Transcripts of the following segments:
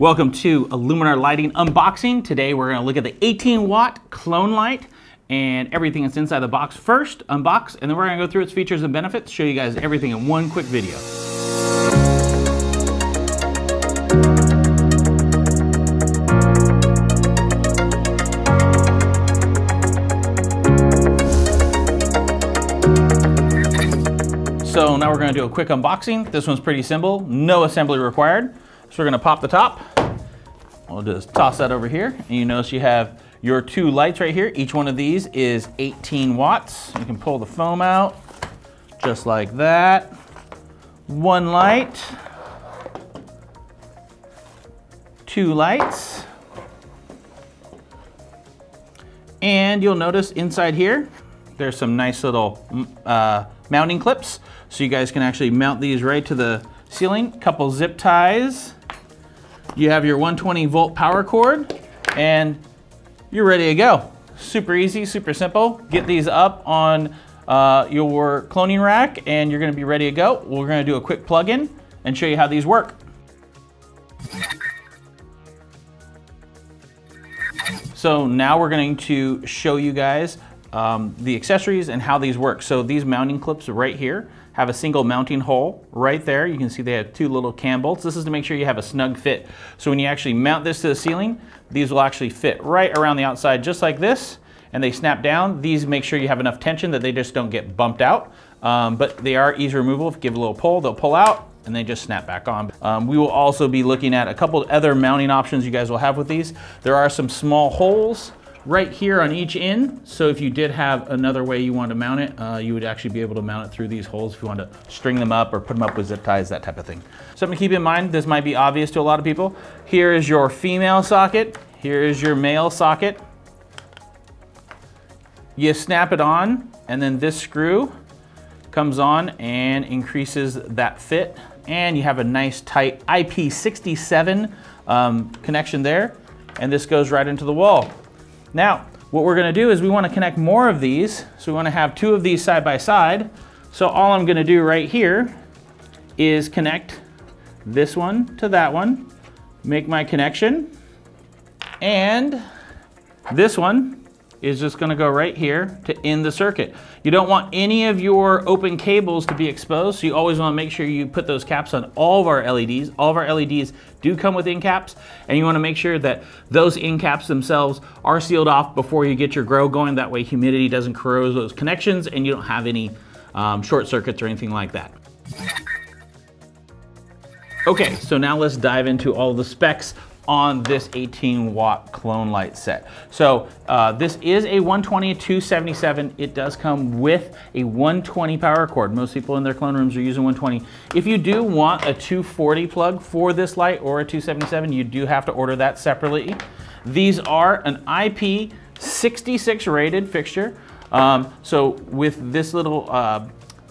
Welcome to Iluminar Lighting Unboxing. Today we're gonna look at the 18 watt clone light and everything that's inside the box first, unbox, and then we're gonna go through its features and benefits, show you guys everything in one quick video. So now we're gonna do a quick unboxing. This one's pretty simple, no assembly required. So we're gonna pop the top. We'll just toss that over here. And you notice you have your two lights right here. Each one of these is 18 watts. You can pull the foam out just like that. One light, two lights. And you'll notice inside here, there's some nice little mm, uh, mounting clips. So you guys can actually mount these right to the ceiling. Couple zip ties. You have your 120 volt power cord and you're ready to go. Super easy, super simple. Get these up on uh, your cloning rack and you're gonna be ready to go. We're gonna do a quick plug-in and show you how these work. So now we're going to show you guys um, the accessories and how these work. So these mounting clips right here have a single mounting hole right there. You can see they have two little cam bolts. This is to make sure you have a snug fit. So when you actually mount this to the ceiling, these will actually fit right around the outside just like this and they snap down. These make sure you have enough tension that they just don't get bumped out. Um, but they are easy removal. If you give a little pull, they'll pull out and they just snap back on. Um, we will also be looking at a couple other mounting options you guys will have with these. There are some small holes right here on each end. So if you did have another way you want to mount it, uh, you would actually be able to mount it through these holes if you want to string them up or put them up with zip ties, that type of thing. Something to keep in mind, this might be obvious to a lot of people. Here is your female socket. Here is your male socket. You snap it on and then this screw comes on and increases that fit. And you have a nice tight IP67 um, connection there. And this goes right into the wall. Now, what we're gonna do is we wanna connect more of these. So we wanna have two of these side by side. So all I'm gonna do right here is connect this one to that one, make my connection, and this one is just gonna go right here to end the circuit. You don't want any of your open cables to be exposed, so you always wanna make sure you put those caps on all of our LEDs. All of our LEDs do come with end caps, and you wanna make sure that those end caps themselves are sealed off before you get your grow going. That way humidity doesn't corrode those connections and you don't have any um, short circuits or anything like that. Okay, so now let's dive into all the specs on this 18 watt clone light set. So uh, this is a 120 277. It does come with a 120 power cord. Most people in their clone rooms are using 120. If you do want a 240 plug for this light or a 277, you do have to order that separately. These are an IP66 rated fixture. Um, so with this little uh,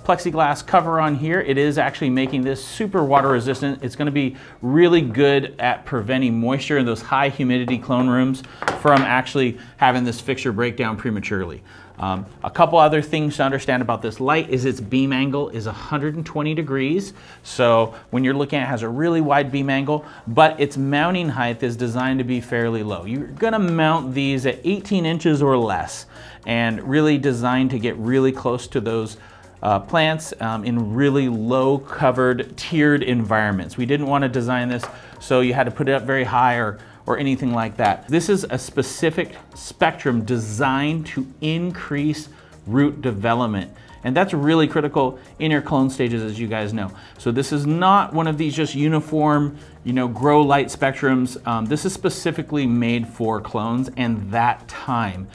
plexiglass cover on here, it is actually making this super water resistant. It's gonna be really good at preventing moisture in those high humidity clone rooms from actually having this fixture break down prematurely. Um, a couple other things to understand about this light is its beam angle is 120 degrees. So when you're looking at it, it has a really wide beam angle, but its mounting height is designed to be fairly low. You're gonna mount these at 18 inches or less and really designed to get really close to those uh, plants um, in really low covered tiered environments. We didn't want to design this so you had to put it up very high or, or anything like that. This is a specific spectrum designed to increase root development. And that's really critical in your clone stages, as you guys know. So this is not one of these just uniform, you know, grow light spectrums. Um, this is specifically made for clones and that time.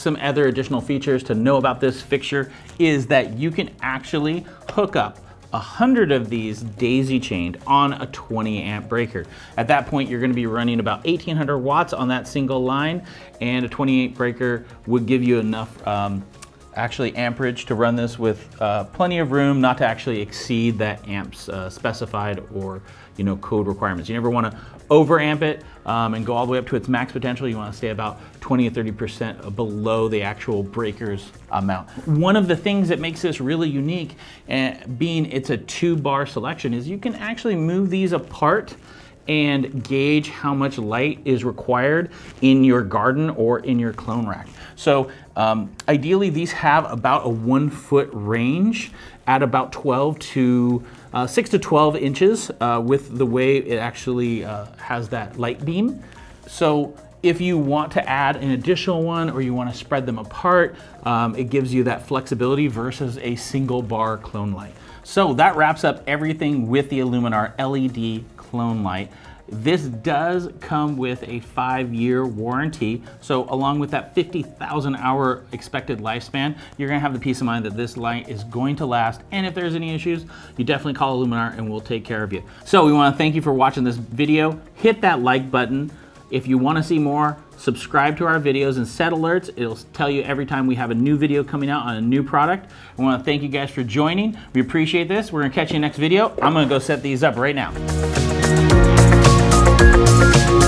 Some other additional features to know about this fixture is that you can actually hook up a hundred of these daisy chained on a 20 amp breaker. At that point, you're gonna be running about 1800 watts on that single line and a 28 breaker would give you enough um, actually amperage to run this with uh, plenty of room not to actually exceed that amps uh, specified or you know code requirements. You never want to overamp it um, and go all the way up to its max potential. You want to stay about 20 or 30% below the actual breaker's amount. One of the things that makes this really unique, and being it's a two bar selection, is you can actually move these apart and gauge how much light is required in your garden or in your clone rack. So um, ideally these have about a one foot range at about 12 to uh, 6 to 12 inches uh, with the way it actually uh, has that light beam. So if you want to add an additional one or you want to spread them apart, um, it gives you that flexibility versus a single bar clone light. So that wraps up everything with the Iluminar LED clone light. This does come with a five year warranty. So along with that 50,000 hour expected lifespan, you're gonna have the peace of mind that this light is going to last. And if there's any issues, you definitely call Iluminar and we'll take care of you. So we wanna thank you for watching this video. Hit that like button. If you wanna see more, subscribe to our videos and set alerts. It'll tell you every time we have a new video coming out on a new product. I wanna thank you guys for joining. We appreciate this. We're gonna catch you next video. I'm gonna go set these up right now. Thank you.